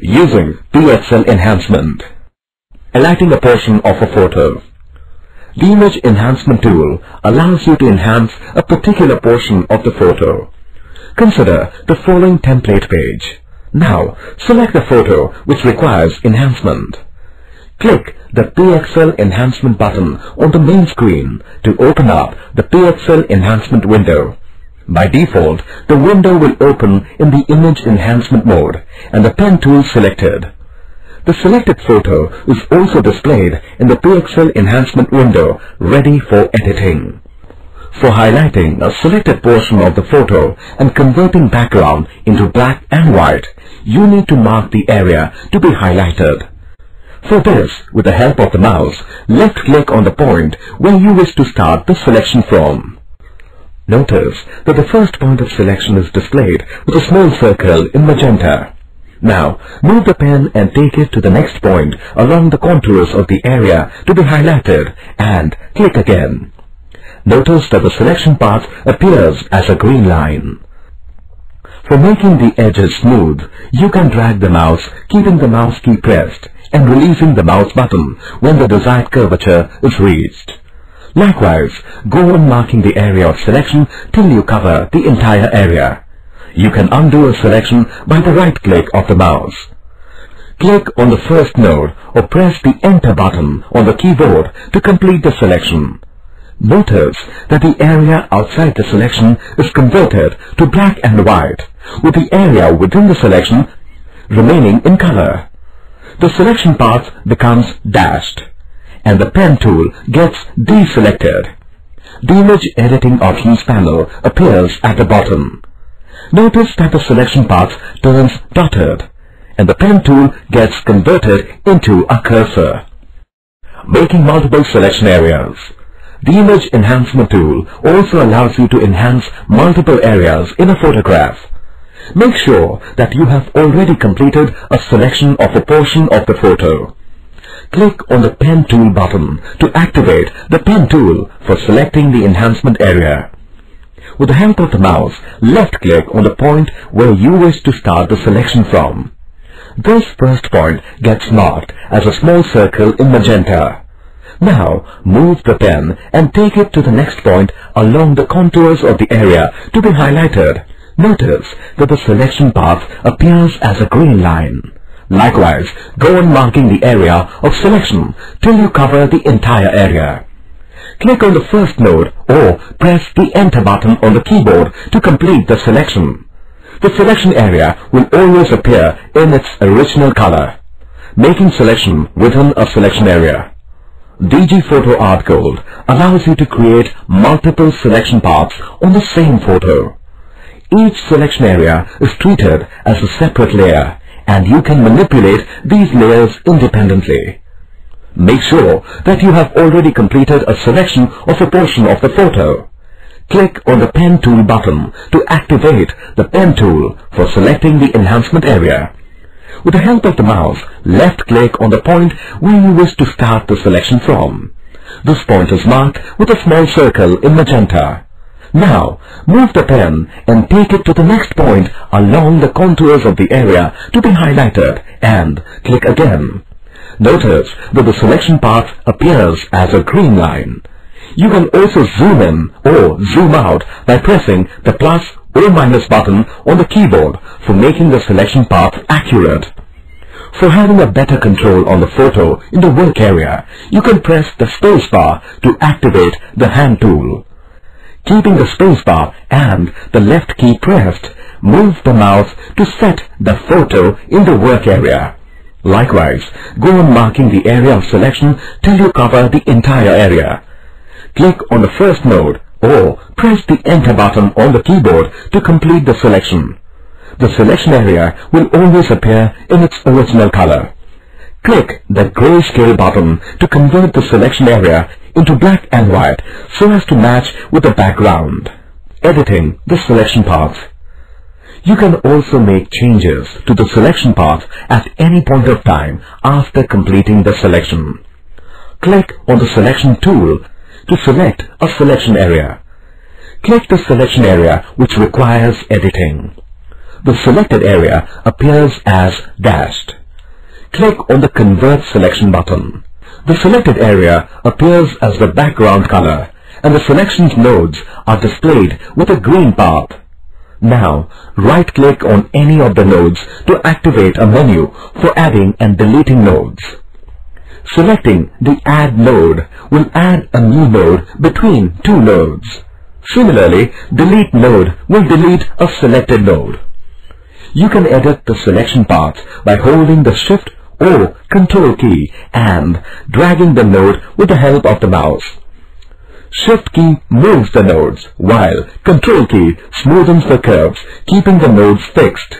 Using PXL enhancement. Highlighting a portion of a photo. The image enhancement tool allows you to enhance a particular portion of the photo. Consider the following template page. Now, select the photo which requires enhancement. Click the PXL enhancement button on the main screen to open up the PXL enhancement window. By default, the window will open in the image enhancement mode and the pen tool selected. The selected photo is also displayed in the PXL enhancement window ready for editing. For highlighting a selected portion of the photo and converting background into black and white, you need to mark the area to be highlighted. For this, with the help of the mouse, left-click on the point where you wish to start the selection from. Notice that the first point of selection is displayed with a small circle in magenta. Now, move the pen and take it to the next point along the contours of the area to be highlighted and click again. Notice that the selection path appears as a green line. For making the edges smooth, you can drag the mouse keeping the mouse key pressed and releasing the mouse button when the desired curvature is reached. Likewise, go on marking the area of selection till you cover the entire area. You can undo a selection by the right click of the mouse. Click on the first node or press the enter button on the keyboard to complete the selection. Notice that the area outside the selection is converted to black and white, with the area within the selection remaining in color. The selection path becomes dashed and the pen tool gets deselected. The image editing options panel appears at the bottom. Notice that the selection path turns dotted and the pen tool gets converted into a cursor. Making multiple selection areas. The image enhancement tool also allows you to enhance multiple areas in a photograph. Make sure that you have already completed a selection of a portion of the photo. Click on the Pen Tool button to activate the Pen tool for selecting the enhancement area. With the help of the mouse, left-click on the point where you wish to start the selection from. This first point gets marked as a small circle in magenta. Now, move the pen and take it to the next point along the contours of the area to be highlighted. Notice that the selection path appears as a green line. Likewise, go on marking the area of selection till you cover the entire area. Click on the first node or press the enter button on the keyboard to complete the selection. The selection area will always appear in its original color, making selection within a selection area. DG Foto Art Gold allows you to create multiple selection paths on the same photo. Each selection area is treated as a separate layer and you can manipulate these layers independently. Make sure that you have already completed a selection of a portion of the photo. Click on the Pen Tool button to activate the Pen tool for selecting the enhancement area. With the help of the mouse, left-click on the point where you wish to start the selection from. This point is marked with a small circle in magenta. Now, move the pen and take it to the next point along the contours of the area to be highlighted and click again. Notice that the selection path appears as a green line. You can also zoom in or zoom out by pressing the plus or minus button on the keyboard for making the selection path accurate. For having a better control on the photo in the work area, you can press the space bar to activate the hand tool. Keeping the spacebar and the left key pressed, move the mouse to set the photo in the work area. Likewise, go on marking the area of selection till you cover the entire area. Click on the first node or press the enter button on the keyboard to complete the selection. The selection area will always appear in its original color. Click the grayscale button to convert the selection area into black and white so as to match with the background. Editing the selection path. You can also make changes to the selection path at any point of time after completing the selection. Click on the selection tool to select a selection area. Click the selection area which requires editing. the selected area appears as dashed. Click on the Convert Selection button. The selected area appears as the background color and the selections nodes are displayed with a green path. Now, right-click on any of the nodes to activate a menu for adding and deleting nodes. Selecting the Add node will add a new node between two nodes. Similarly, Delete node will delete a selected node. You can edit the selection path by holding the Shift or Control key and dragging the node with the help of the mouse. Shift key moves the nodes, while Control key smoothens the curves, keeping the nodes fixed.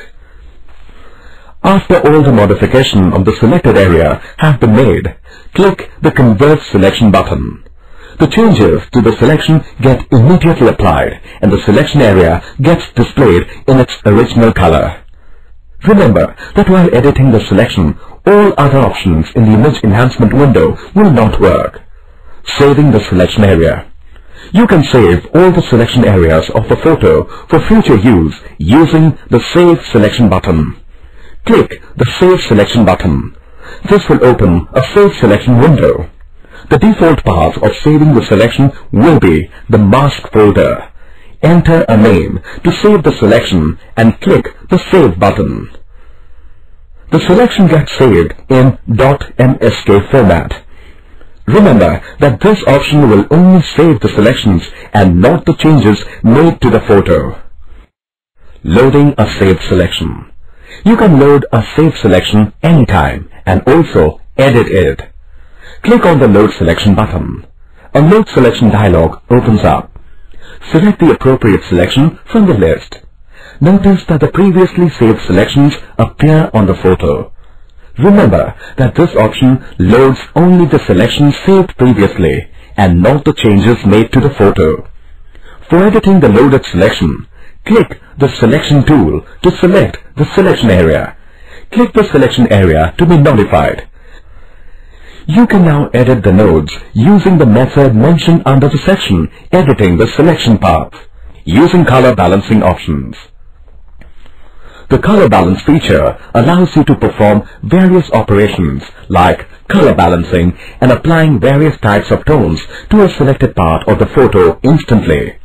After all the modification of the selected area have been made, click the Convert Selection button. The changes to the selection get immediately applied and the selection area gets displayed in its original color. Remember that while editing the selection, all other options in the image enhancement window will not work saving the selection area. You can save all the selection areas of the photo for future use using the Save Selection button. Click the Save Selection button. This will open a Save Selection window. The default path of saving the selection will be the Mask folder. Enter a name to save the selection and click the Save button. The selection gets saved in .msk format. Remember that this option will only save the selections and not the changes made to the photo. Loading a saved selection. You can load a saved selection anytime and also edit it. Click on the Load Selection button. A Load Selection dialog opens up. Select the appropriate selection from the list. Notice that the previously saved selections appear on the photo. Remember that this option loads only the selections saved previously and not the changes made to the photo. For editing the loaded selection, click the Selection tool to select the selection area. Click the selection area to be nullified. You can now edit the nodes using the method mentioned under the section Editing the Selection Path using color balancing options. The color balance feature allows you to perform various operations like color balancing and applying various types of tones to a selected part of the photo instantly.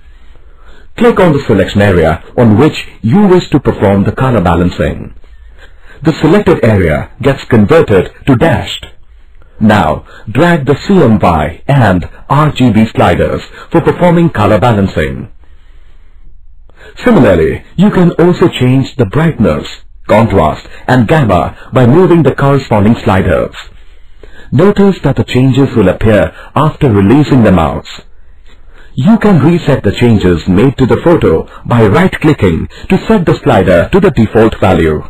Click on the selection area on which you wish to perform the color balancing. The selected area gets converted to dashed. Now, drag the CMY and RGB sliders for performing color balancing. Similarly, you can also change the brightness, contrast and gamma by moving the corresponding sliders. Notice that the changes will appear after releasing the mouse. You can reset the changes made to the photo by right-clicking to set the slider to the default value.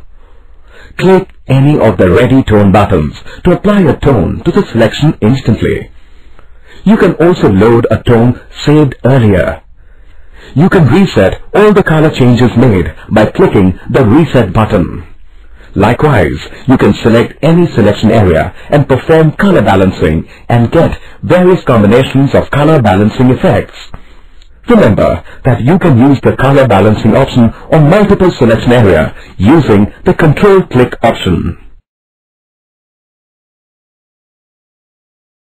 Click any of the ready tone buttons to apply a tone to the selection instantly. You can also load a tone saved earlier you can reset all the color changes made by clicking the Reset button. Likewise, you can select any selection area and perform color balancing and get various combinations of color balancing effects. Remember that you can use the color balancing option on multiple selection area using the control click option.